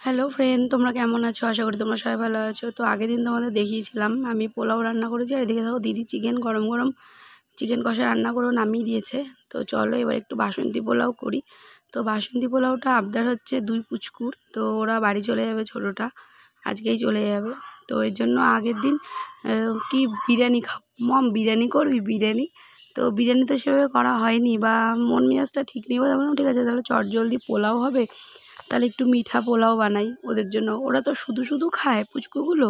Hello friend তোমরা কেমন আছো? আশা করি তোমরা সবাই ভালো আছো। তো আগের দিন তোমাদের দেখিয়েছিলাম, আমি পোলাও রান্না করেছি। আর এদিকে দেখো, দিদি চিকেন গরম গরম চিকেন কষা রান্না করেও নামিয়ে দিয়েছে। তো চলো এবার একটু বাসন্তী পোলাও করি। তো বাসন্তী পোলাওটা আবদার হচ্ছে দুই পুচকুর। তো ওরা বাড়ি চলে যাবে ছোটোটা, আজকেই চলে যাবে। তো এর জন্য আগের দিন কি বিরিয়ানি খাও মম, বিরিয়ানি করবি? বিরিয়ানি? তো বিরিয়ানি তো সেভাবে করা হয়নি বা মন মেজাজটা ঠিক নেই বলে ঠিক আছে, তাহলে চট জলদি পোলাও হবে। তাহলে একটু মিঠা পোলাও বানাই ওদের জন্য। ওরা তো শুধু শুধু খায় পুচকুগুলো।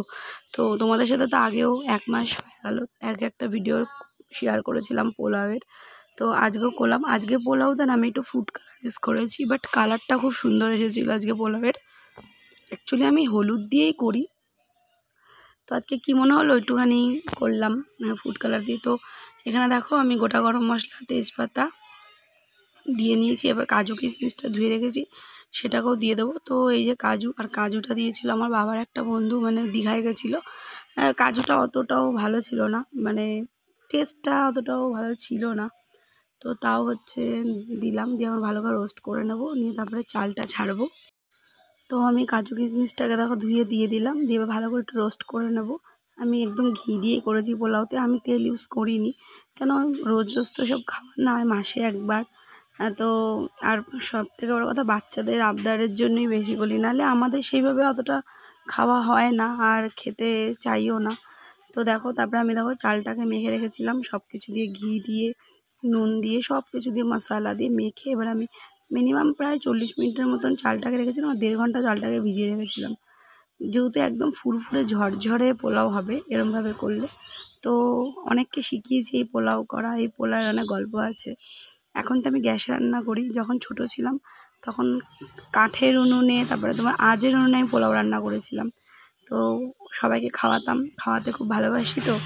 তো তোমাদের সাথে তো আগেও এক মাস হয়ে গেল, এক একটা ভিডিও শেয়ার করেছিলাম পোলাওয়ের। তো আজকেও করলাম। আজকে পোলাও দেন আমি একটু ফুড কালার ইউজ করেছি বাট কালারটা খুব সুন্দর এসেছিল আজকে পোলাওয়ের। অ্যাকচুয়ালি আমি হলুদ দিয়েই করি। তো আজকে কী মনে হলো? একটুখানি করলাম ফুড কালার দিয়ে। তো এখানে দেখো আমি গোটা গরম মশলা, তেজপাতা দিয়ে নিয়েছি। এবার কাজু কিশমিশটা ধুয়ে রেখেছি। সেটাকেও দিয়ে দেবো। তো এই যে কাজু আর কাজুটা দিয়েছিল আমার বাবার একটা বন্ধু মানে দীঘায় গেছিল। কাজুটা অতটাও ভালো ছিল না মানে টেস্টটা অতটাও ভালো ছিল না। তো তাও হচ্ছে দিলাম, দিয়ে আমার ভালো করে রোস্ট করে নেব, নিয়ে তারপরে চালটা ছাড়বো। তো আমি কাজু কিশমিশটাকে দেখো ধুয়ে দিয়ে দিলাম, দিয়ে ভালো করে একটু রোস্ট করে নেব। আমি একদম ঘি দিয়ে করেছি পোলাওতে, আমি তেল ইউজ করিনি। কেন রোজ রোজ তো সব খাবার না, মাসে একবার। তো আর সব থেকে বড়ো কথা বাচ্চাদের আবদারের জন্যই বেশি বলি। নাহলে আমাদের সেইভাবে অতটা খাওয়া হয় না আর খেতে চাইও না। তো দেখো, তারপরে আমি দেখো চালটাকে মেখে রেখেছিলাম সব কিছু দিয়ে ঘি দিয়ে, নুন দিয়ে সব কিছু দিয়ে মশলা দিয়ে মেখে এবার আমি মিনিমাম প্রায় চল্লিশ মিনিটের মতন চালটাকে রেখেছিলাম আর দেড় ঘণ্টা চালটাকে ভিজিয়ে রেখেছিলাম। যেহেতু একদম ফুরফুরে ঝরঝরে পোলাও হবে এরমভাবে করলে, তো অনেককে শিখিয়েছি এই পোলাও করা, এই পোলাওয়ের অনেক গল্প আছে। এখন তো আমি গ্যাসে রান্না করি। যখন ছোট ছিলাম, তখন কাঠের উনুনে, তারপরে তোমার আজের উনুনে আমি পোলাও রান্না করেছিলাম। তো সবাইকে খাওয়াতাম, খাওয়াতে খুব ভালোবাসি তো।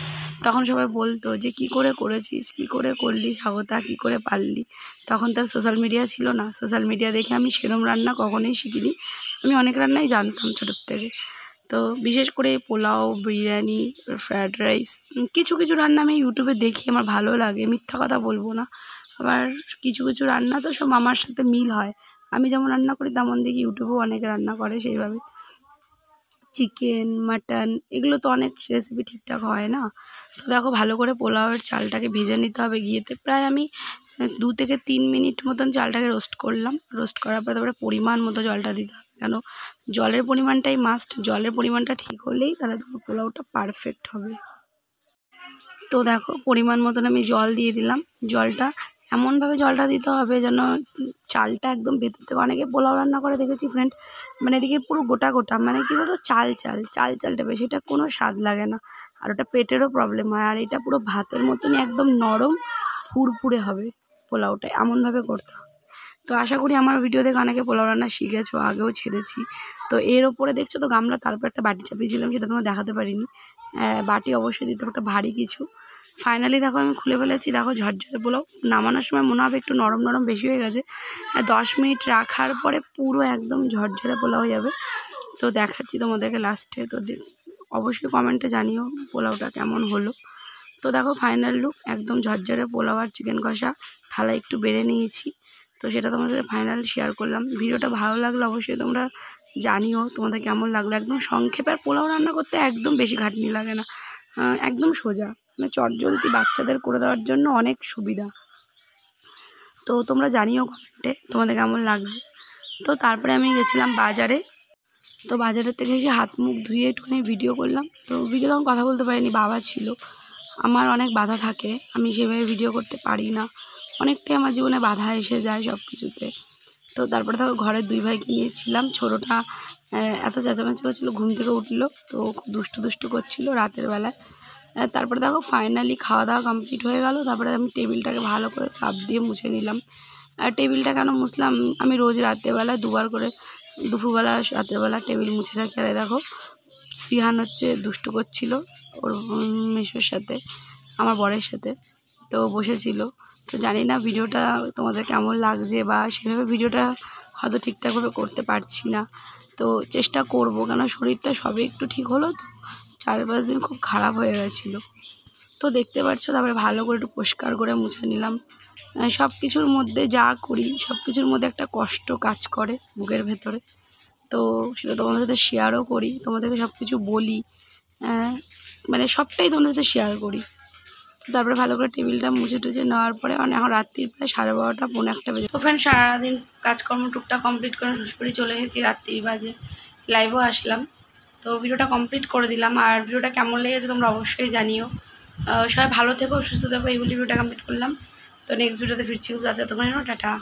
তখন সবাই বলতো যে, কি করে করেছিস? কি করে করলি? স্বাগতা কি করে পারলি? তখন তো সোশ্যাল মিডিয়া ছিল না। সোশ্যাল মিডিয়া দেখে আমি সেরম রান্না কখনোই শিখিনি। আমি অনেক রান্নাই জানতাম ছোটোর থেকে। তো বিশেষ করে পোলাও, বিরিয়ানি ফ্রায়েড রাইস কিছু কিছু রান্না আমি ইউটিউবে দেখি, আমার ভালো লাগে। মিথ্যা কথা বলব না। আবার কিছু কিছু রান্না তো সব আমার সাথে মিল হয়। আমি যেমন রান্না করি তেমন দেখি ইউটিউবেও অনেকে রান্না করে সেইভাবে। চিকেন, মাটন এগুলো তো অনেক রেসিপি ঠিকঠাক হয় না। তো দেখো ভালো করে পোলাওয়ের চালটাকে ভেজে নিতে হবে গিয়েতে প্রায় আমি দু থেকে তিন মিনিট মতন চালটাকে রোস্ট করলাম। রোস্ট করার পরে তারপরে পরিমাণ মতো জলটা দিতে হবে। কেন? জলের পরিমাণটাই মাস্ট জলের পরিমাণটা ঠিক হলেই তাহলে তোমার পোলাওটা পারফেক্ট হবে। তো দেখো পরিমাণ মতন আমি জল দিয়ে দিলাম। জলটা এমনভাবে জলটা দিতে হবে যেন চালটা একদম ভেতর থেকে অনেকে পোলাও রান্না করে দেখেছি ফ্রেন্ড মানে এদিকে পুরো গোটা গোটা মানে কী বলতো, চাল চাল চাল চালটা বেশি এটা কোনো স্বাদ লাগে না। আর ওটা পেটেরও প্রবলেম হয়, আর এটা পুরো ভাতের মতনই একদম নরম, ফুরফুরে হবে পোলাওটা, এমনভাবে করতে হবে। তো আশা করি আমার ভিডিও দেখে অনেকে পোলাও রান্না শিখেছো, আগেও ছেড়েছি। তো এর ওপরে দেখছ তো গামলা তারপর একটা বাটি চাপিয়েছিলাম, সেটা তোমার দেখাতে পারিনি। বাটি অবশ্যই দিতে একটা ভারী কিছু। ফাইনালি দেখো আমি খুলে ফেলেছি। দেখো ঝরঝরে পোলাও। নামানোর সময় মনে হবে একটু নরম নরম বেশি হয়ে গেছে। দশ মিনিট রাখার পরে পুরো একদম ঝরঝরে পোলাও হয়ে যাবে। তো দেখাচ্ছি তোমাদেরকে লাস্টে তো অবশ্যই কমেন্টে জানিও পোলাওটা কেমন হলো। তো দেখো ফাইনাল লুক একদম ঝরঝরে পোলাও আর চিকেন কষা। থালা একটু বেড়ে নিয়েছি। তো সেটা তোমাদের ফাইনাল শেয়ার করলাম। ভিডিওটা ভালো লাগল অবশ্যই তোমরা জানিও তোমাদের কেমন লাগল। একদম সংক্ষেপে আর পোলাও রান্না করতে একদম বেশি ঘাটনি লাগে না। একদম সোজা। মানে চটজলদি বাচ্চাদের করে দেওয়ার জন্য অনেক সুবিধা। তো তোমরা জানিও কমেন্টে তোমাদের কেমন লাগছে। তো তারপরে আমি গেছিলাম বাজারে। তো বাজারের থেকে এসে হাত মুখ ধুয়ে একটুখানি ভিডিও করলাম। তো ভিডিও তখন কথা বলতে পারিনি, বাবা ছিল। আমার অনেক বাধা থাকে। আমি সেভাবে ভিডিও করতে পারি না। অনেকটাই আমার জীবনে বাধা এসে যায় সব কিছুতে তো তারপরে দেখো ঘরের দুই ভাইকে নিয়েছিলাম। ছোটোটা এত চেঁচামেচি করছিল, ঘুম থেকে উঠল, তো খুব দুষ্টু দুষ্টু করছিল রাতের বেলায়। তারপরে দেখো ফাইনালি খাওয়া দাওয়া কমপ্লিট হয়ে গেল। তারপরে আমি টেবিলটাকে ভালো করে সাপ দিয়ে মুছে নিলাম। আর টেবিলটা কেন মুছলাম? আমি রোজ রাত্রেবেলা দুবার করে, দুপুরবেলা, রাত্রেবেলা টেবিল মুছে রাখি। আর দেখো, সিহান হচ্ছে দুষ্টু করছিল ওর মেশোর সাথে, আমার বরের সাথে। তো বসেছিল। তো জানি না ভিডিওটা তোমাদের কেমন লাগছে বা সেভাবে ভিডিওটা হয়তো ঠিকঠাকভাবে করতে পারছি না। তো চেষ্টা করব কেন শরীরটা সবে একটু ঠিক হলো তো, চার পাঁচ দিন খুব খারাপ হয়ে গেছিল। তো দেখতে পাচ্ছ তারপরে ভালো করে একটু পরিষ্কার করে মুছে নিলাম। সব কিছুর মধ্যে যা করি সব কিছুর মধ্যে একটা কষ্ট কাজ করে বুকের ভেতরে। তো সেটা তোমাদের সাথে শেয়ারও করি, তোমাদেরকে সব কিছু বলি মানে সবটাই তোমাদের সাথে শেয়ার করি। তারপরে ভালো করে টেবিলটা মুছে টুছে নেওয়ার পরে মানে এখন রাত্রির প্রায় সাড়ে বারোটা, পৌনে একটা বাজে তো সারাদিন কাজকর্ম টুকটা কমপ্লিট করে শ্বশুরবাড়ি চলে গেছি রাত্রির বাজে। লাইভও আসলাম। তো ভিডিওটা কমপ্লিট করে দিলাম। আর ভিডিওটা কেমন লেগেছে তোমরা অবশ্যই জানিও। সবাই ভালো থেকো, সুস্থ থেকো, এইগুলি ভিডিওটা কমপ্লিট করলাম। তো নেক্সট ভিডিওতে ফিরছি তাড়াতাড়ি। তোমার টাটা।